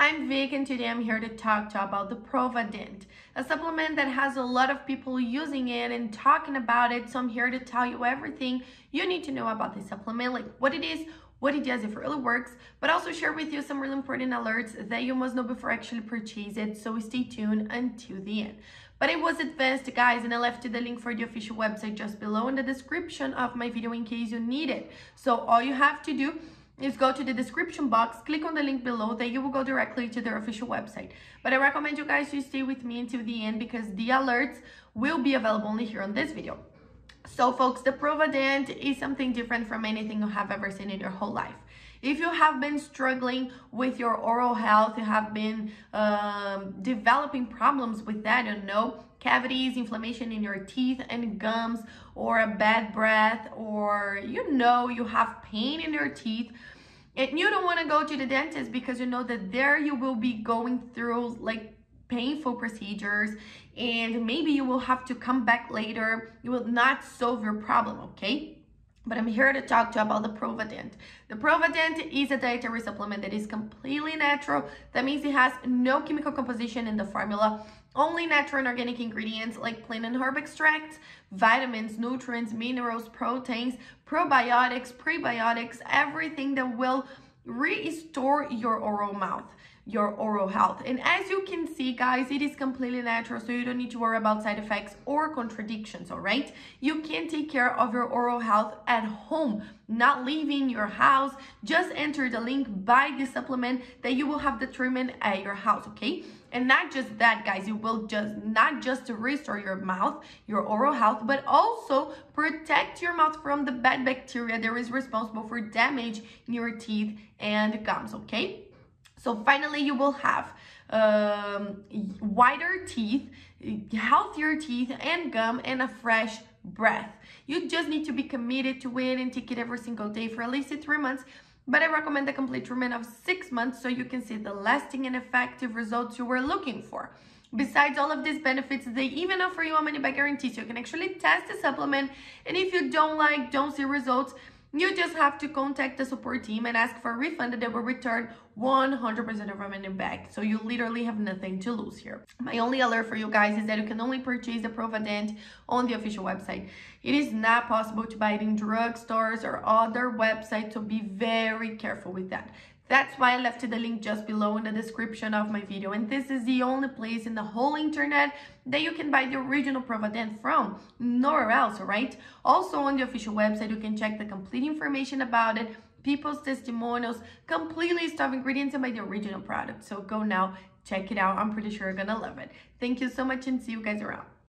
I'm Vic and today I'm here to talk to you about the Provadent, a supplement that has a lot of people using it and talking about it. So I'm here to tell you everything you need to know about this supplement, like what it is, what it does, if it really works, but also share with you some really important alerts that you must know before actually purchase it. So stay tuned until the end. But it was advanced, guys, and I left you the link for the official website just below in the description of my video in case you need it. So all you have to do is go to the description box, click on the link below, then you will go directly to their official website. But I recommend you guys to stay with me until the end because the alerts will be available only here on this video. So folks, the Provadent is something different from anything you have ever seen in your whole life. If you have been struggling with your oral health, you have been um, developing problems with that, you know, cavities, inflammation in your teeth and gums, or a bad breath, or you know you have pain in your teeth, and you don't want to go to the dentist because you know that there you will be going through like painful procedures and maybe you will have to come back later. You will not solve your problem, okay? but I'm here to talk to you about the Provadent. The Provadent is a dietary supplement that is completely natural. That means it has no chemical composition in the formula, only natural and organic ingredients like plant and herb extracts, vitamins, nutrients, minerals, proteins, probiotics, prebiotics, everything that will restore your oral mouth your oral health. And as you can see, guys, it is completely natural, so you don't need to worry about side effects or contradictions, all right? You can take care of your oral health at home, not leaving your house. Just enter the link, buy the supplement, that you will have the treatment at your house, okay? And not just that, guys, you will just not just to restore your mouth, your oral health, but also protect your mouth from the bad bacteria that is responsible for damage in your teeth and gums, okay? So finally, you will have um, whiter teeth, healthier teeth and gum, and a fresh breath. You just need to be committed to it and take it every single day for at least three months. But I recommend a complete treatment of six months so you can see the lasting and effective results you were looking for. Besides all of these benefits, they even offer you a money back guarantee so you can actually test the supplement. And if you don't like, don't see results, you just have to contact the support team and ask for a refund that they will return 100% of your money back. So you literally have nothing to lose here. My only alert for you guys is that you can only purchase the Provadent on the official website. It is not possible to buy it in drugstores or other websites, so be very careful with that. That's why I left the link just below in the description of my video. And this is the only place in the whole internet that you can buy the original Provadent from. Nowhere else, right? Also on the official website, you can check the complete information about it, people's testimonials, complete list of ingredients and buy the original product. So go now, check it out. I'm pretty sure you're gonna love it. Thank you so much and see you guys around.